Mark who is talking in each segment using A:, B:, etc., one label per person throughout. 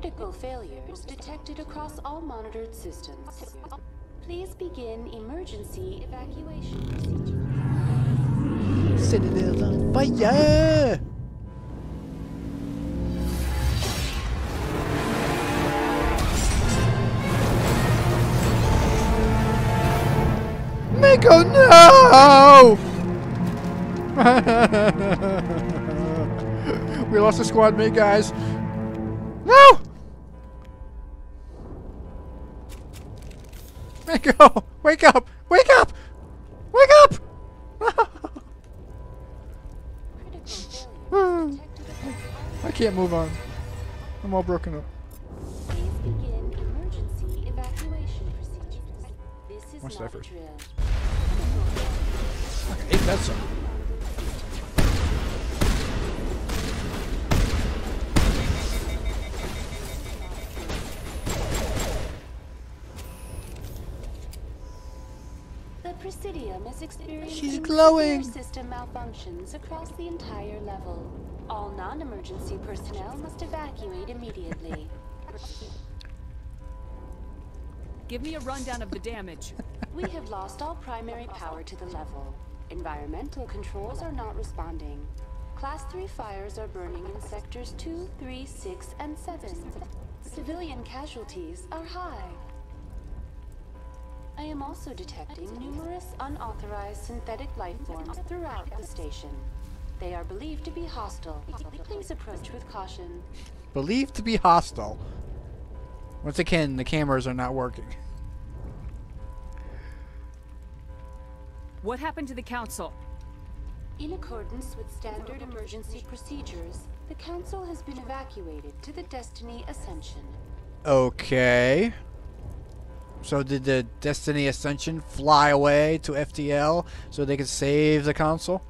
A: Critical failures detected across all monitored systems. Please begin emergency evacuation procedure.
B: Citadel's on fire! Mako, no! we lost a squad mate, guys. Mako, wake up! Wake up! Wake up!
A: Critical failures detected across all
B: I can't move on. I'm all broken up.
A: Please begin emergency evacuation procedures. This is
B: Watch that first. I hate that song.
A: Presidium is experiencing
B: She's glowing.
A: severe system malfunctions across the entire level. All non-emergency personnel must evacuate immediately.
C: Give me a rundown of the damage.
A: we have lost all primary power to the level. Environmental controls are not responding. Class 3 fires are burning in sectors 2, 3, 6, and 7. Civilian casualties are high. I am also detecting numerous unauthorized synthetic life forms throughout the station. They are believed to be hostile. Please approach with caution.
B: Believed to be hostile. Once again, the cameras are not working.
C: What happened to the council?
A: In accordance with standard emergency procedures, the Council has been evacuated to the Destiny Ascension.
B: Okay. So did the Destiny Ascension fly away to FTL so they could save the console?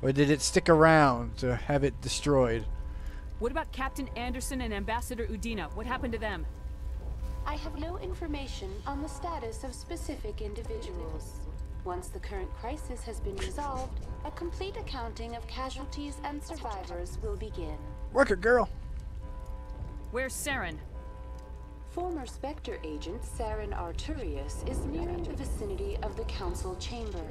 B: Or did it stick around to have it destroyed?
C: What about Captain Anderson and Ambassador Udina? What happened to them?
A: I have no information on the status of specific individuals. Once the current crisis has been resolved, a complete accounting of casualties and survivors will begin.
B: Work it, girl.
C: Where's Saren?
A: Former Spectre agent Saren Arturius is nearing the vicinity of the Council chamber.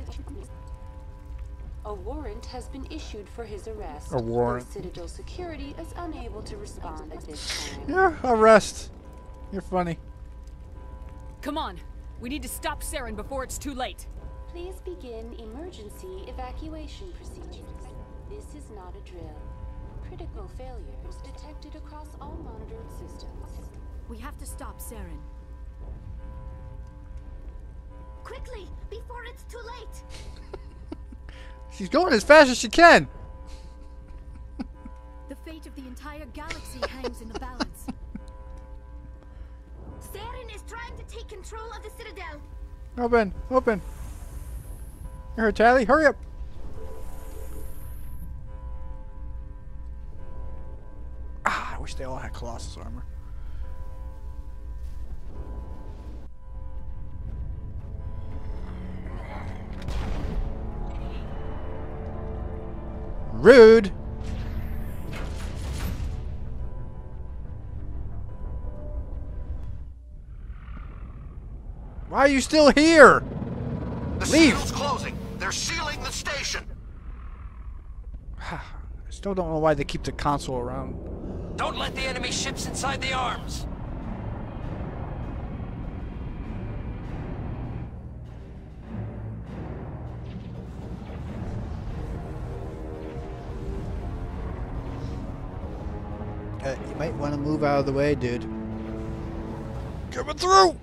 A: A warrant has been issued for his arrest.
B: A warrant.
A: though Citadel security is unable to respond at this time.
B: Yeah, arrest. You're funny.
C: Come on. We need to stop Saren before it's too late.
A: Please begin emergency evacuation procedures. This is not a drill. Critical failures detected across all monitored systems.
D: We have to stop Saren. Quickly, before it's too late!
B: She's going as fast as she can.
D: The fate of the entire galaxy hangs in the balance. Saren is trying to take control of the Citadel.
B: Open, open. Here, Tali, hurry up. Ah, I wish they all had Colossus armor. Rude. Why are you still here?
E: The
B: Leave.
E: seal's closing. They're sealing the station.
B: I still don't know why they keep the console around.
F: Don't let the enemy ships inside the arms.
B: Want to move out of the way, dude. Coming through!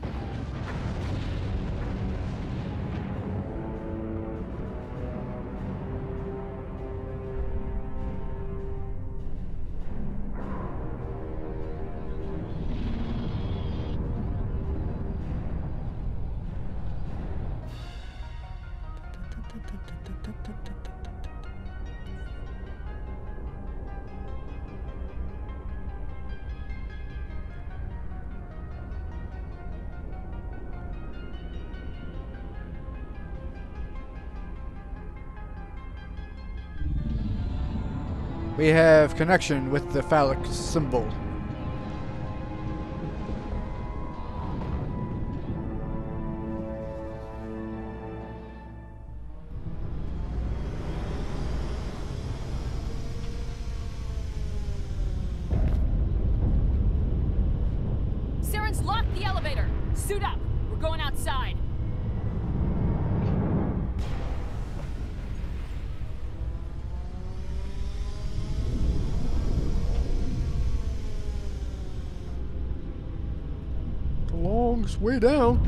B: connection with the phallic symbol.
C: Saren's locked the elevator! Suit up! We're going outside!
B: Long's way down.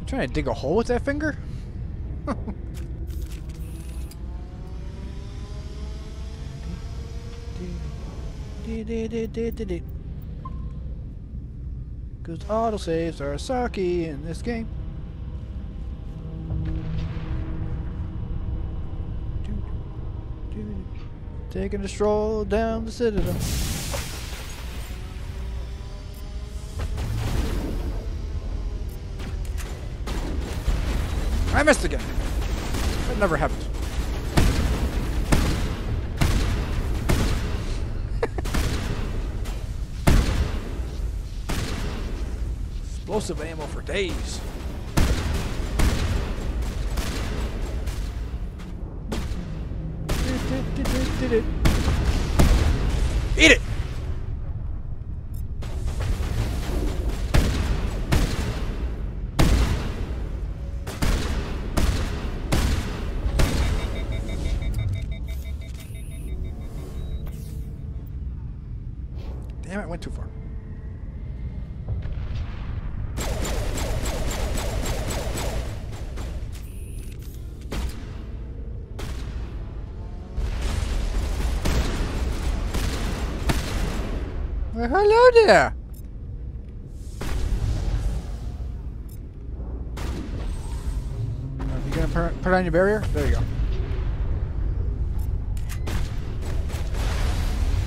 B: You trying to dig a hole with that finger? Because autosaves are sucky in this game. Taking a stroll down the citadel. I missed again. That never happens. Explosive ammo for days. Eat it! It, there. Uh, You gonna put on your barrier? There you go.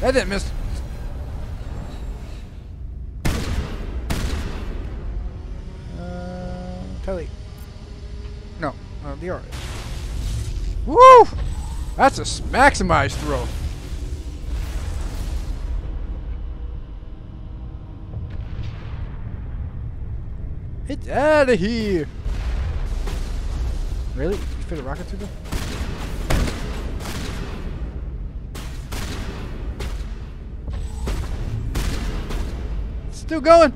B: That didn't miss. Uh, Tali. No, uh, the alright. Woo! That's a maximized throw. Out of here. Really? You fit a rocket through there? Still going.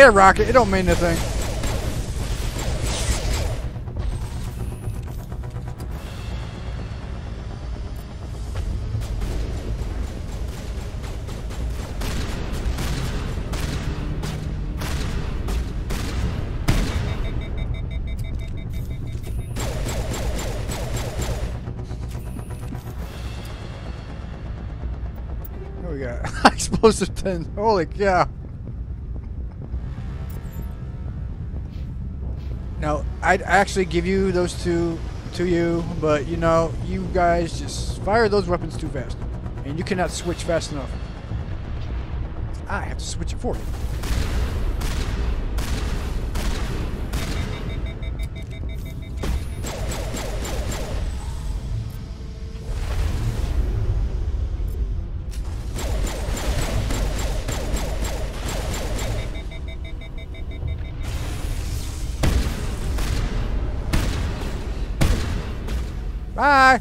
B: Air rocket, it don't mean nothing. Oh, we explosive 10. Holy cow. I'd actually give you those two to you, but you know, you guys just fire those weapons too fast. And you cannot switch fast enough. I have to switch it for you. Bye.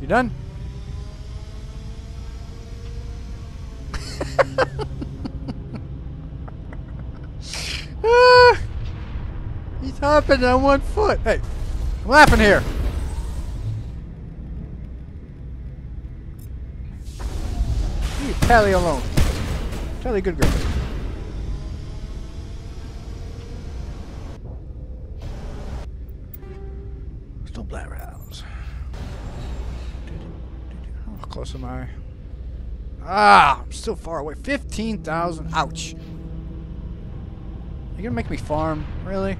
B: You done? He's hopping on one foot. Hey, I'm laughing here. Leave Tali alone. Tali, good girl. Ah, I'm still far away. 15,000. Ouch. You gonna make me farm? Really?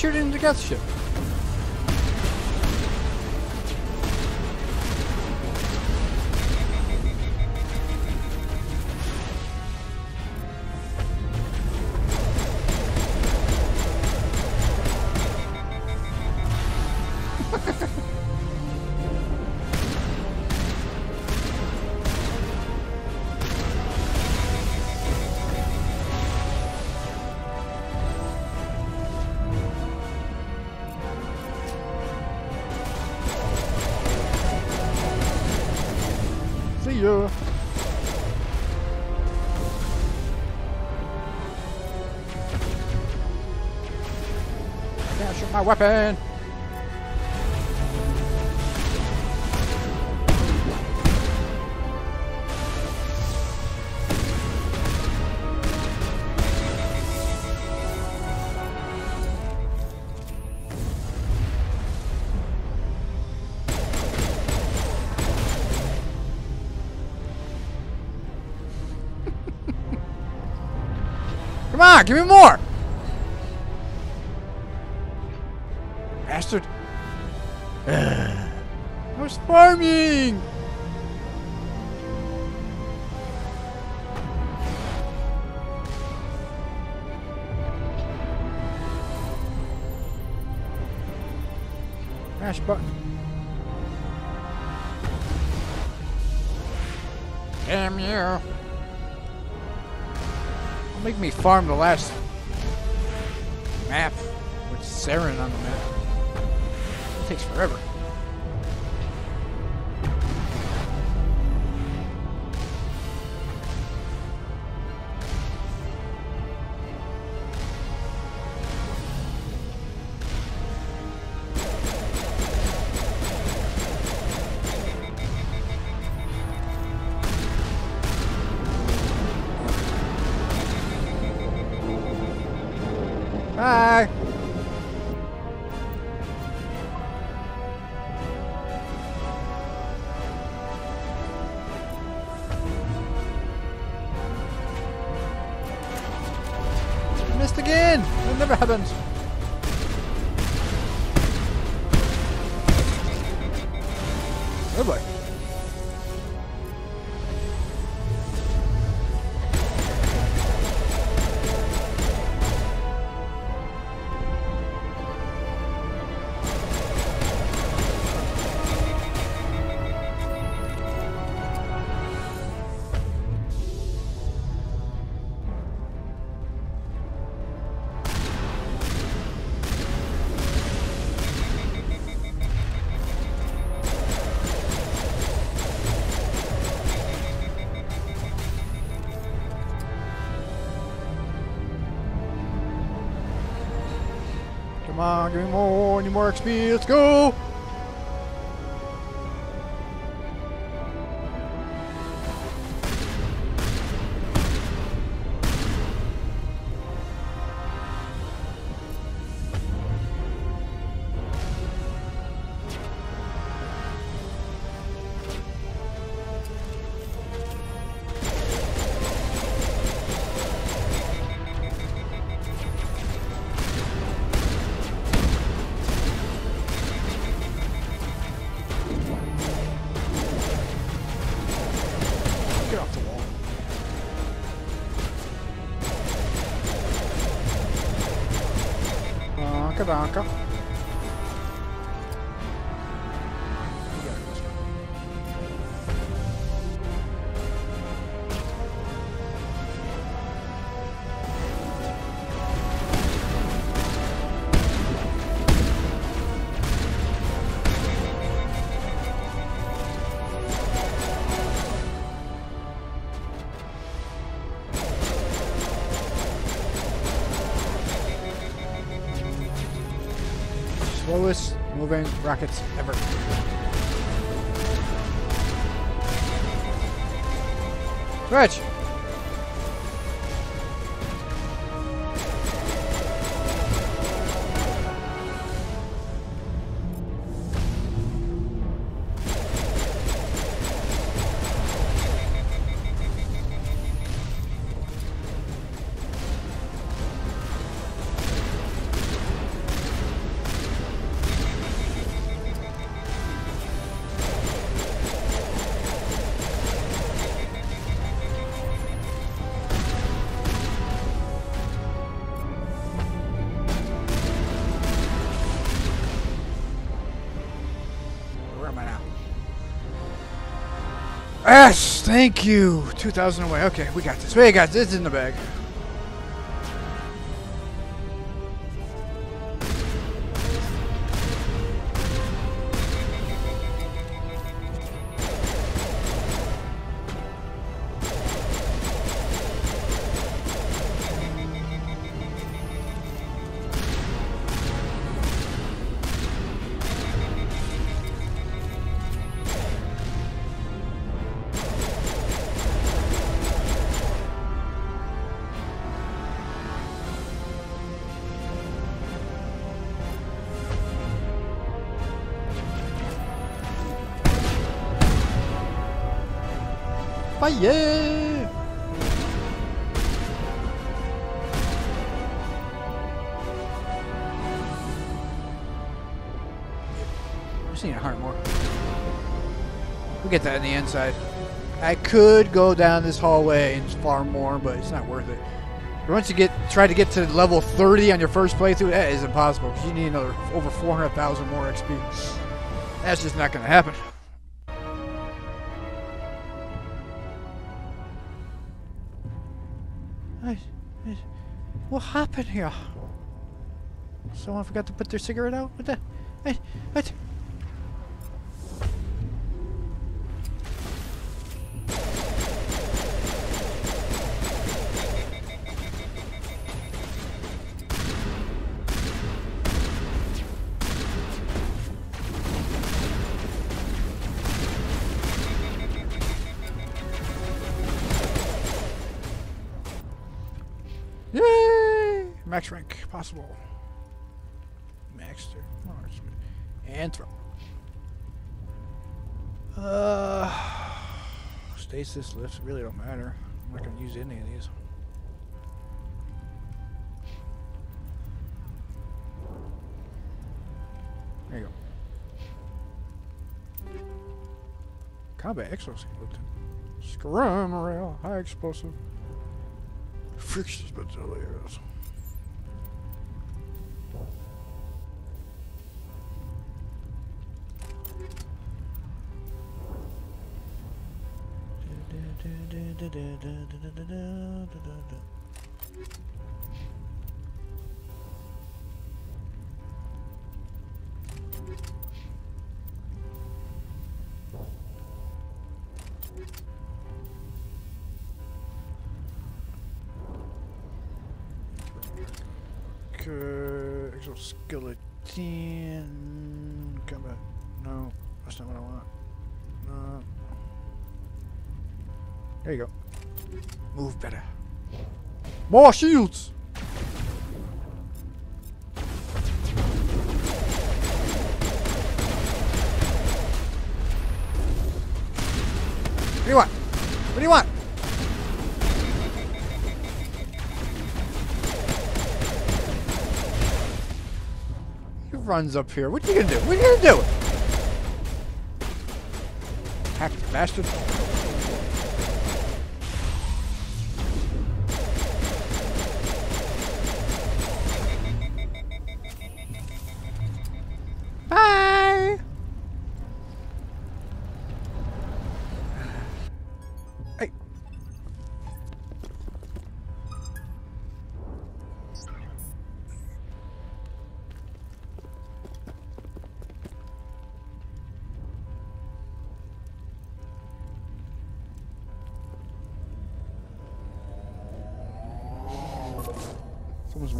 B: Shooting the gas ship? My weapon. Come on, give me more. Farming. Mash button. Damn you. Don't make me farm the last map with Saren on the map. It takes forever. Bye. On, give me more, need more XP, let's go! Tanaka Yes, thank you. 2,000 away. Okay, we got this. We got this. In the bag. Just need heart more. We'll get that in the inside. I could go down this hallway and farm more, but it's not worth it. Once you get try to get to level 30 on your first playthrough, that is impossible you need another over 400,000 more XP. That's just not going to happen. I, I- what happened here? Someone forgot to put their cigarette out? What the? I, what? Possible. Maxter. And throw. Uh, stasis lifts really don't matter. I'm not going to use any of these. There you go. Combat exoskeleton. Scram rail. High explosive. Frictions Battalions. Okay, exoskeleton. Combat. No, that's not what I want. No. There you go. Move better. More shields! What do you want? What do you want? He runs up here. What you gonna do? What you gonna do? Hacked bastard.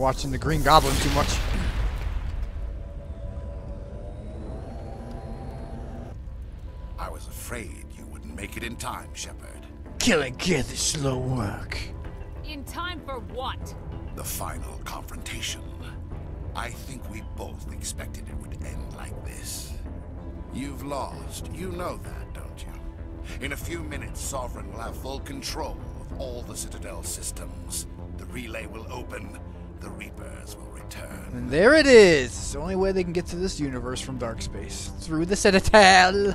B: watching the Green Goblin too much.
G: I was afraid you wouldn't make it in time, Shepard.
B: Killing Geth is slow work.
C: In time for what?
G: The final confrontation. I think we both expected it would end like this. You've lost. You know that, don't you? In a few minutes, Sovereign will have full control of all the Citadel systems. The relay will open, the Reapers will return.
B: And there it is. It's the only way they can get to this universe from dark space. Through the Citadel.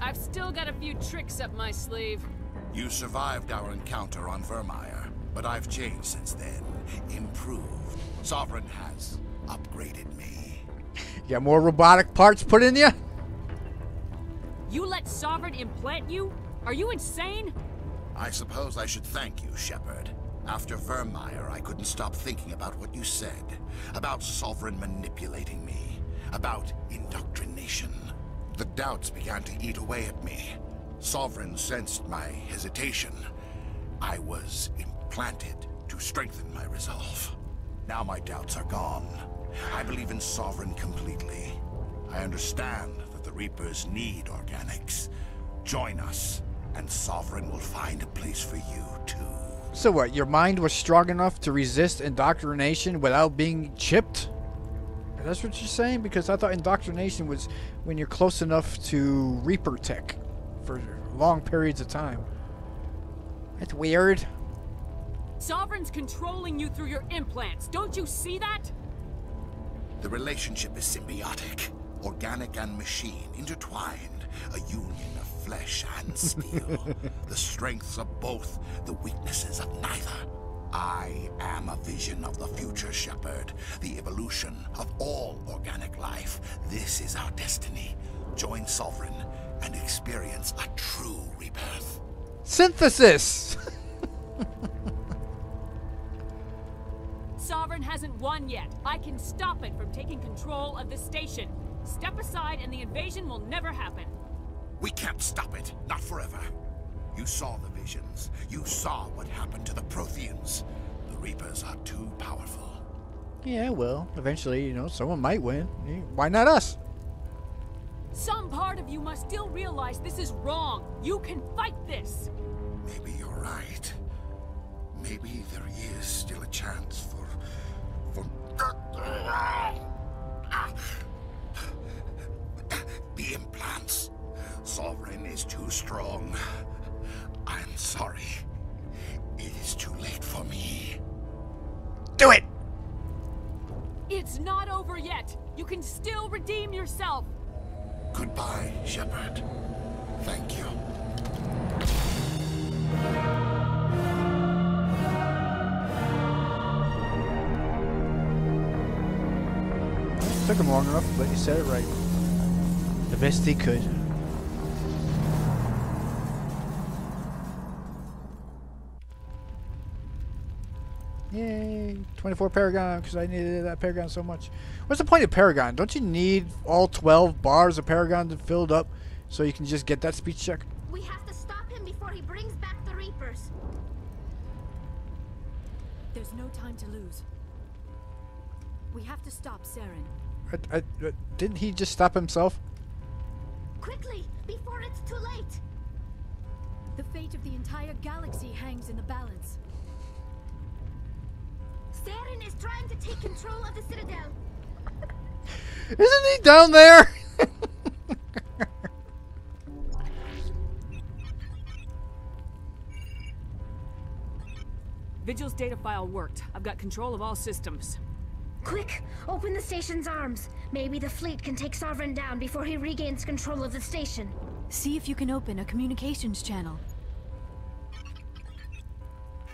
C: I've still got a few tricks up my sleeve.
G: You survived our encounter on Virmire, but I've changed since then. Improved. Sovereign has upgraded me.
B: You got more robotic parts put in you?
C: You let Sovereign implant you? Are you insane?
G: I suppose I should thank you, Shepard. After Virmire, I couldn't stop thinking about what you said. About Sovereign manipulating me. About indoctrination. The doubts began to eat away at me. Sovereign sensed my hesitation. I was implanted to strengthen my resolve. Now my doubts are gone. I believe in Sovereign completely. I understand that the Reapers need organics. Join us, and Sovereign will find a place for you, too.
B: So what, your mind was strong enough to resist indoctrination without being chipped? That's what you're saying? Because I thought indoctrination was when you're close enough to Reaper tech for long periods of time. That's weird.
C: Sovereign's controlling you through your implants. Don't you see that?
G: The relationship is symbiotic, organic and machine, intertwined, a union of flesh and steel. the strengths of both, the weaknesses of neither. I am a vision of the future, Shepard. The evolution of all organic life. This is our destiny. Join Sovereign and experience a true rebirth.
B: Synthesis!
C: Sovereign hasn't won yet. I can stop it from taking control of the station. Step aside and the invasion will never happen.
G: We can't stop it. Not forever. You saw the visions. You saw what happened to the Protheans. The Reapers are too powerful.
B: yeah, well, eventually, you know, someone might win. Why not us?
C: Some part of you must still realize this is wrong. You can fight this.
G: Maybe you're right. Maybe there is still a chance for... for... The implants. Sovereign is too strong. I'm sorry. It is too late for me.
B: Do it!
C: It's not over yet. You can still redeem yourself.
G: Goodbye, Shepard. Thank you.
B: Took him long enough, but he said it right. The best he could. Yay! 24 Paragon, because I needed that Paragon so much. What's the point of Paragon? Don't you need all 12 bars of Paragon to filled up so you can just get that speech check?
D: We have to stop him before he brings back the Reapers.
H: There's no time to lose. We have to stop Saren.
B: I, I, uh, didn't he just stop himself?
D: Quickly, before it's too late.
H: The fate of the entire galaxy hangs in the balance.
D: Saren is trying to take control of the Citadel.
B: Isn't he down there?
C: Vigil's data file worked. I've got control of all systems.
D: Quick, open the station's arms. Maybe the fleet can take Sovereign down before he regains control of the station.
H: See if you can open a communications channel.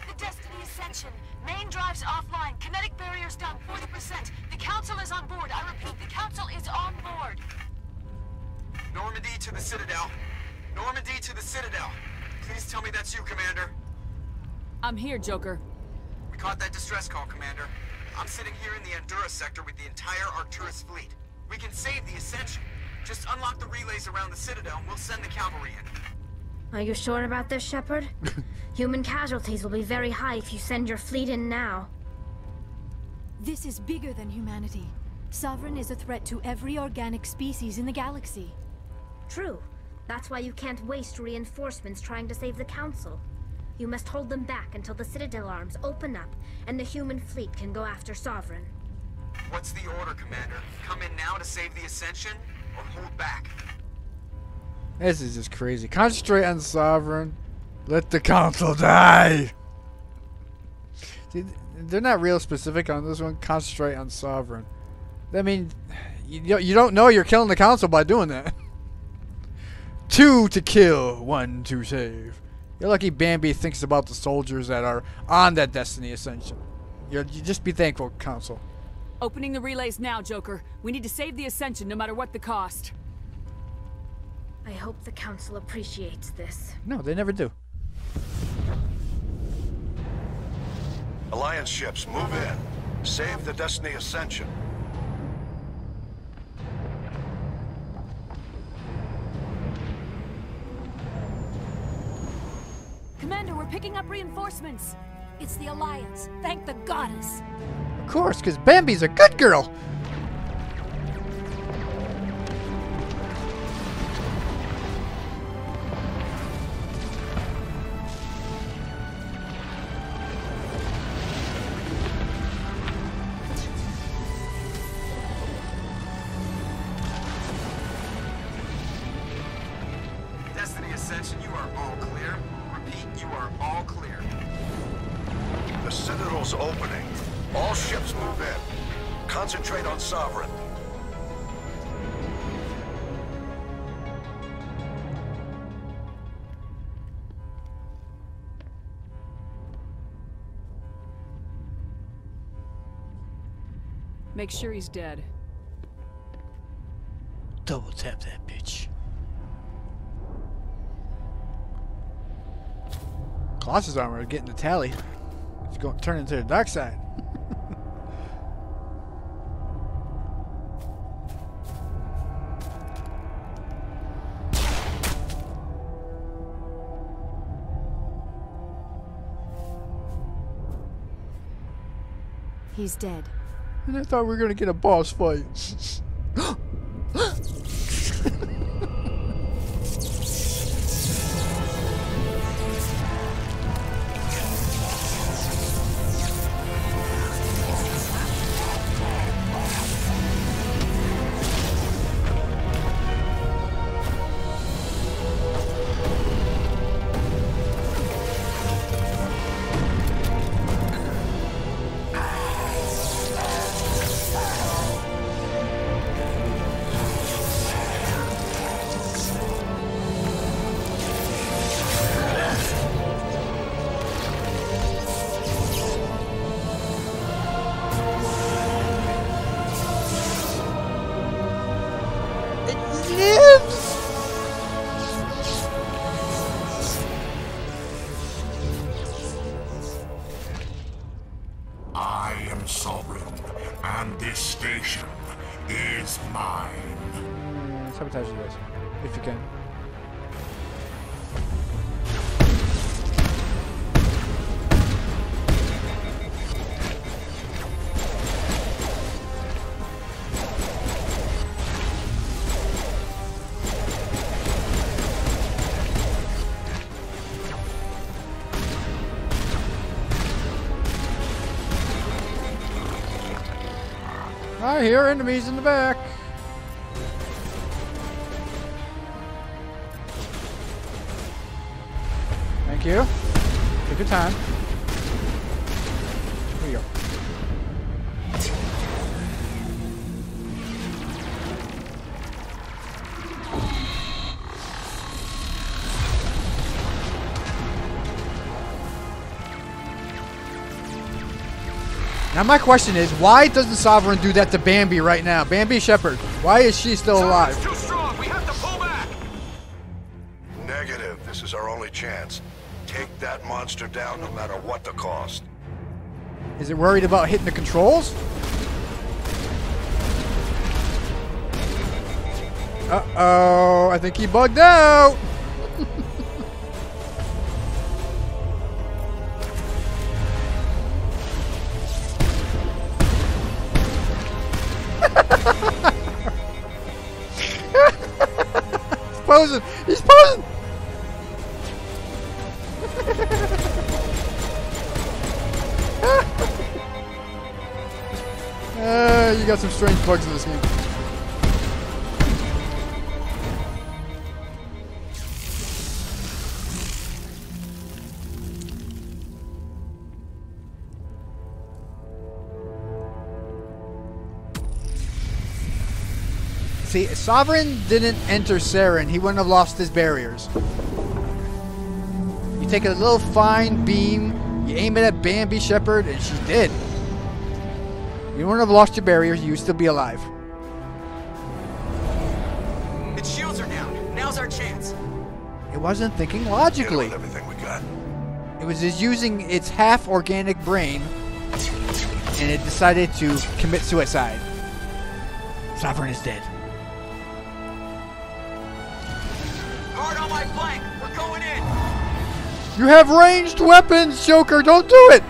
I: The Destiny Ascension. Main drives offline. Kinetic barriers down 40%. The Council is on board. I repeat, the Council is on board.
E: Normandy to the Citadel. Normandy to the Citadel. Please tell me that's you, Commander.
C: I'm here, Joker.
E: We caught that distress call, Commander. I'm sitting here in the Andura sector with the entire Arcturus fleet. We can save the Ascension. Just unlock the relays around the Citadel and we'll send the cavalry in.
D: Are you sure about this, Shepard? Human casualties will be very high if you send your fleet in now.
H: This is bigger than humanity. Sovereign is a threat to every organic species in the galaxy.
D: True. That's why you can't waste reinforcements trying to save the Council. You must hold them back until the Citadel arms open up and the human fleet can go after Sovereign.
E: What's the order, Commander? Come in now to save the Ascension, or hold back?
B: This is just crazy. Concentrate on Sovereign. Let the Council die. They're not real specific on this one. Concentrate on Sovereign. I mean, you, you don't know you're killing the Council by doing that. Two to kill, one to save. You're lucky Bambi thinks about the soldiers that are on that Destiny Ascension. You're, you just be thankful, Council.
C: Opening the relays now, Joker. We need to save the Ascension no matter what the cost.
D: I hope the Council appreciates this.
B: No, they never do.
J: Alliance ships, move in. Save the Destiny Ascension.
C: Commander, we're picking up reinforcements.
H: It's the Alliance. Thank the goddess.
B: Of course, because Bambi's a good girl.
C: Make sure he's dead.
B: Double tap that bitch. Colossus armor is getting the Tali. It's going to turn into the dark side.
H: He's dead.
B: And I thought we were going to get a boss fight.
G: I
B: hear enemies in the back. Thank you. Take your time. Now my question is, why doesn't Sovereign do that to Bambi right now? Bambi Shepard, why is she still alive?
E: Too strong. We have to pull back.
J: Negative. This is our only chance. Take that monster down no matter what the cost.
B: Is it worried about hitting the controls? Uh-oh, I think he bugged out. Posing! He's posing! uh, you got some strange bugs in this game. See, Sovereign didn't enter Saren, he wouldn't have lost his barriers. You take a little fine beam, you aim it at Bambi Shepard, and she did. You wouldn't have lost your barriers, you'd still be alive.
E: Its shields are down. Now's our chance.
B: It wasn't thinking logically.
J: With everything we got.
B: It was just using its half organic brain, and it decided to commit suicide. Sovereign is dead. You have ranged weapons, Joker. Don't do it.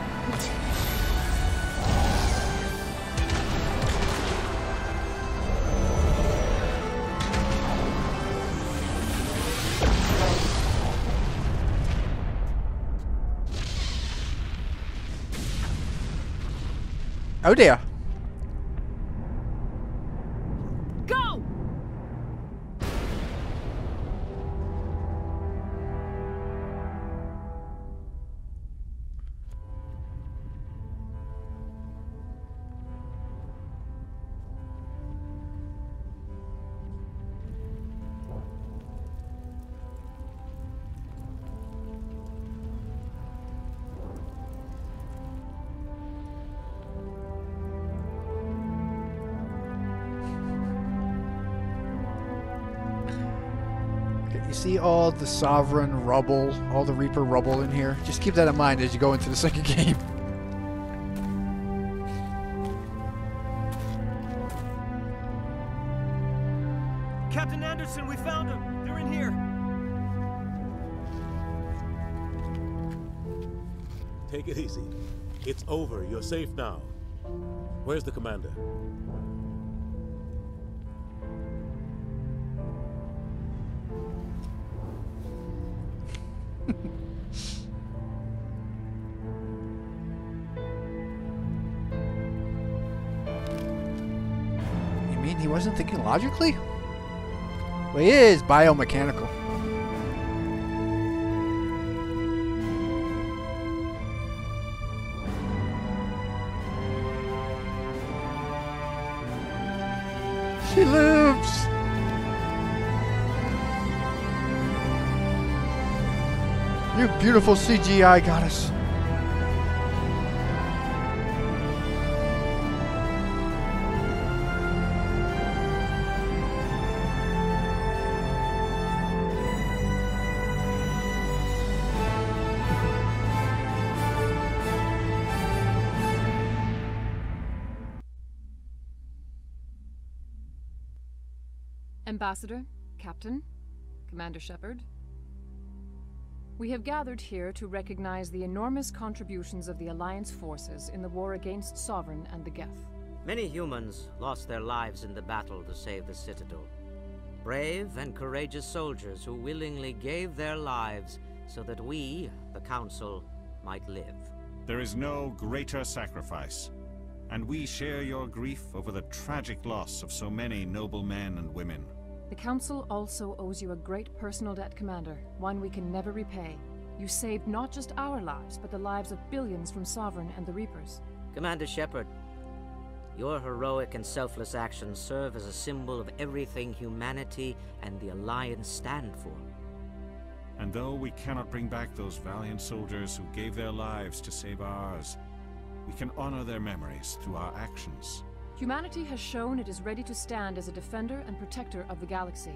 B: Oh dear. All the Sovereign rubble, all the Reaper rubble in here? Just keep that in mind as you go into the second game.
K: Captain Anderson, we found them. They're in here.
L: Take it easy. It's over. You're safe now. Where's the commander?
B: Thinking logically? Well, he is biomechanical. She lives! You beautiful CGI goddess.
C: Ambassador, Captain, Commander Shepard. We have gathered here to recognize the enormous contributions of the Alliance forces in the war against Sovereign and the Geth.
M: Many humans lost their lives in the battle to save the Citadel. Brave and courageous soldiers who willingly gave their lives so that we, the Council, might live.
N: There is no greater sacrifice, and we share your grief over the tragic loss of so many noble men and women.
C: The Council also owes you a great personal debt, Commander, one we can never repay. You saved not just our lives, but the lives of billions from Sovereign and the Reapers.
M: Commander Shepard, your heroic and selfless actions serve as a symbol of everything humanity and the Alliance stand for.
N: And though we cannot bring back those valiant soldiers who gave their lives to save ours, we can honor their memories through our actions.
C: Humanity has shown it is ready to stand as a defender and protector of the galaxy.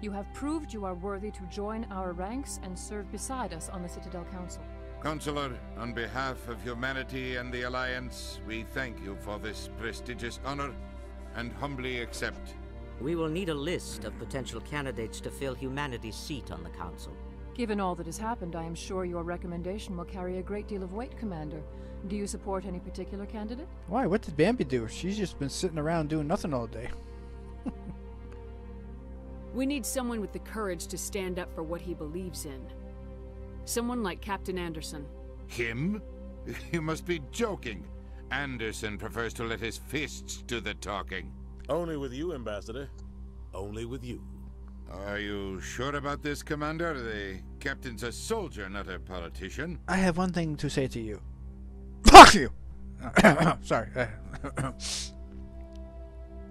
C: You have proved you are worthy to join our ranks and serve beside us on the Citadel Council.
O: Councilor, on behalf of humanity and the Alliance, we thank you for this prestigious honor and humbly accept.
M: We will need a list of potential candidates to fill humanity's seat on the Council.
C: Given all that has happened, I am sure your recommendation will carry a great deal of weight, Commander. Do you support any particular candidate?
B: Why? What did Bambi do? She's just been sitting around doing nothing all day.
P: We need someone with the courage to stand up for what he believes in. Someone like Captain Anderson.
O: Him? You must be joking. Anderson prefers to let his fists do the talking.
L: Only with you, Ambassador. Only with you.
O: Are you sure about this, Commander? The captain's a soldier, not a politician.
B: I have one thing to say to you. Fuck you! Sorry.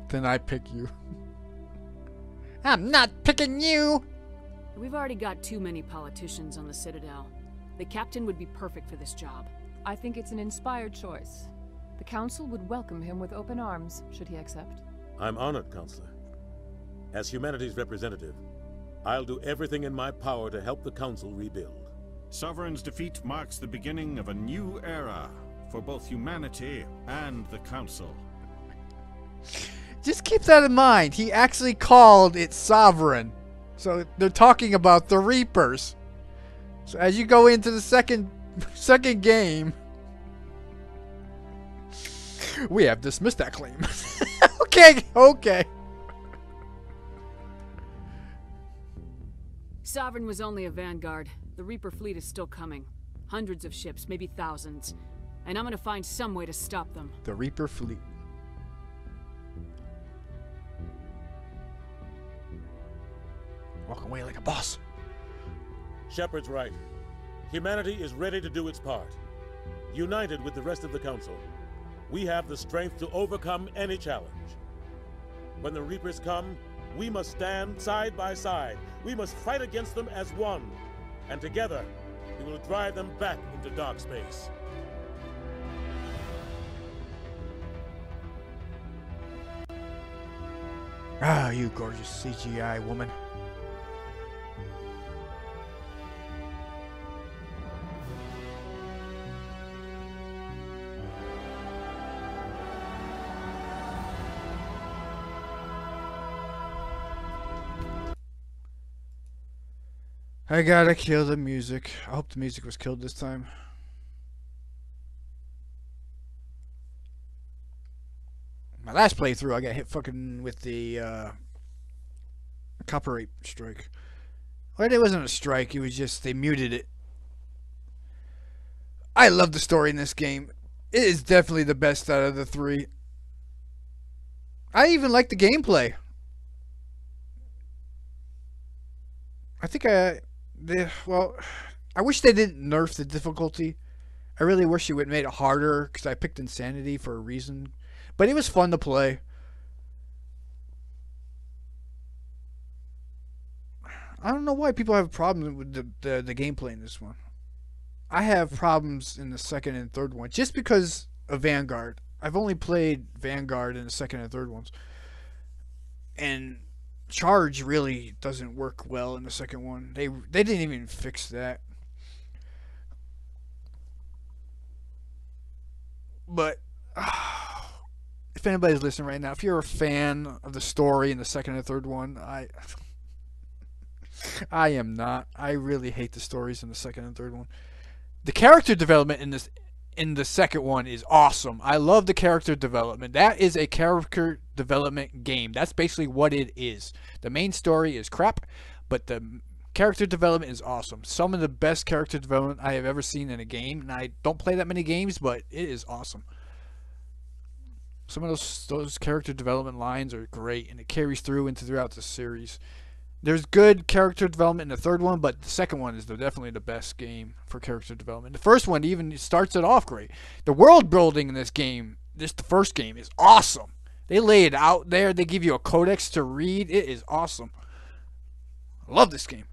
B: then I pick you. I'm not picking you!
P: We've already got too many politicians on the Citadel. The captain would be perfect for this job.
C: I think it's an inspired choice. The Council would welcome him with open arms, should he accept.
L: I'm honored, Councilor. As humanity's representative, I'll do everything in my power to help the Council rebuild.
N: Sovereign's defeat marks the beginning of a new era for both humanity and the Council.
B: Just keep that in mind. He actually called it Sovereign. So they're talking about the Reapers. So as you go into the second second game, we have dismissed that claim. okay, okay.
P: Sovereign was only a vanguard. The Reaper fleet is still coming. Hundreds of ships, maybe thousands. And I'm gonna find some way to stop them.
B: The Reaper fleet. Walk away like a boss.
L: Shepard's right. Humanity is ready to do its part. United with the rest of the Council, we have the strength to overcome any challenge. When the Reapers come, we must stand side by side. We must fight against them as one. And together, we will drive them back into dark space.
B: Ah, you gorgeous CGI woman. I gotta kill the music. I hope the music was killed this time. My last playthrough, I got hit fucking with the uh, copyright strike. Well, it wasn't a strike. It was just they muted it. I love the story in this game. It is definitely the best out of the three. I even like the gameplay. I think I the well, I wish they didn't nerf the difficulty. I really wish it would made it harder because I picked Insanity for a reason. But it was fun to play. I don't know why people have problems with the, the, the gameplay in this one. I have problems in the second and third one just because of Vanguard. I've only played Vanguard in the second and third ones. And charge really doesn't work well in the second one. They they didn't even fix that. But if anybody's listening right now, if you're a fan of the story in the second and third one, I I am not. I really hate the stories in the second and third one. The character development in this in the second one is awesome. I love the character development. That is a character development game. That's basically what it is. The main story is crap, but the character development is awesome. Some of the best character development I have ever seen in a game, and I don't play that many games, but it is awesome. Some of those those character development lines are great, and it carries through into throughout the series. There's good character development in the third one, but the second one is the, definitely the best game for character development. The first one even starts it off great. The world building in this game, this the first game, is awesome. They lay it out there. They give you a codex to read. It is awesome. I love this game.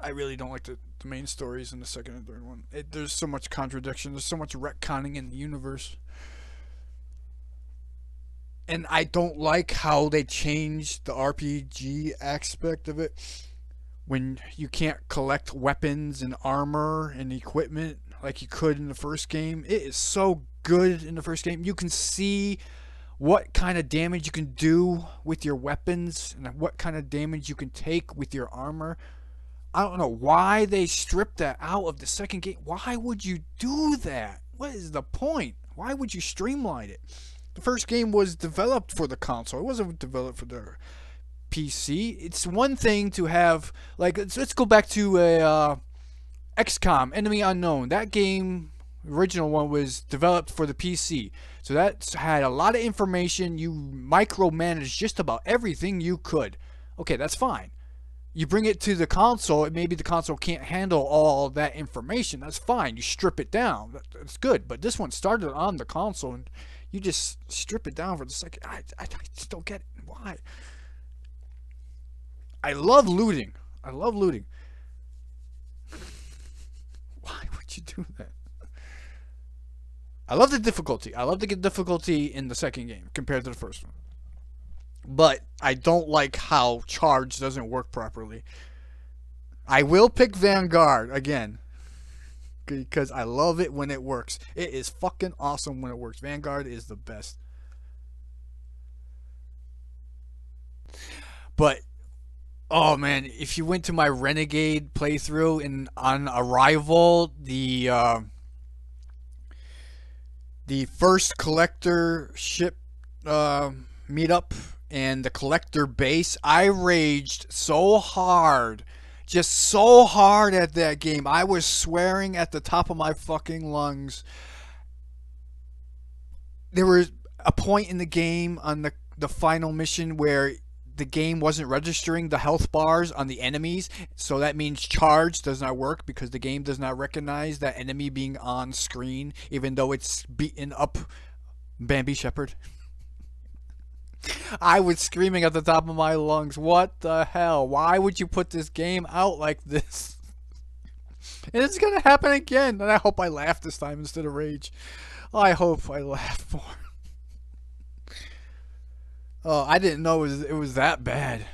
B: I really don't like the, the main stories in the second and third one. It, there's so much contradiction. There's so much retconning in the universe and I don't like how they changed the RPG aspect of it when you can't collect weapons and armor and equipment like you could in the first game. It is so good in the first game. You can see what kind of damage you can do with your weapons and what kind of damage you can take with your armor. I don't know why they stripped that out of the second game. Why would you do that? What is the point? Why would you streamline it? The first game was developed for the console. It wasn't developed for the PC. It's one thing to have like let's, let's go back to a uh, XCOM Enemy Unknown. That game original one was developed for the PC. So that had a lot of information. You micromanaged just about everything you could. Okay, that's fine. You bring it to the console, maybe the console can't handle all that information. That's fine. You strip it down. That's good. But this one started on the console, and you just strip it down for the second. I, I, I just don't get it. Why? I love looting. I love looting. Why would you do that? I love the difficulty. I love the get difficulty in the second game compared to the first one. But I don't like how charge doesn't work properly. I will pick Vanguard again. Because I love it when it works. It is fucking awesome when it works. Vanguard is the best. But oh man, if you went to my Renegade playthrough in on Arrival, the uh, the first collector ship uh, meetup and the collector base, I raged so hard. Just so hard at that game. I was swearing at the top of my fucking lungs. There was a point in the game on the the final mission where the game wasn't registering the health bars on the enemies, so that means charge does not work because the game does not recognize that enemy being on screen, even though it's beaten up Bambi Shepard. I was screaming at the top of my lungs, what the hell? Why would you put this game out like this? and it's gonna happen again, and I hope I laugh this time instead of rage. I hope I laugh more. Oh, I didn't know it was, it was that bad.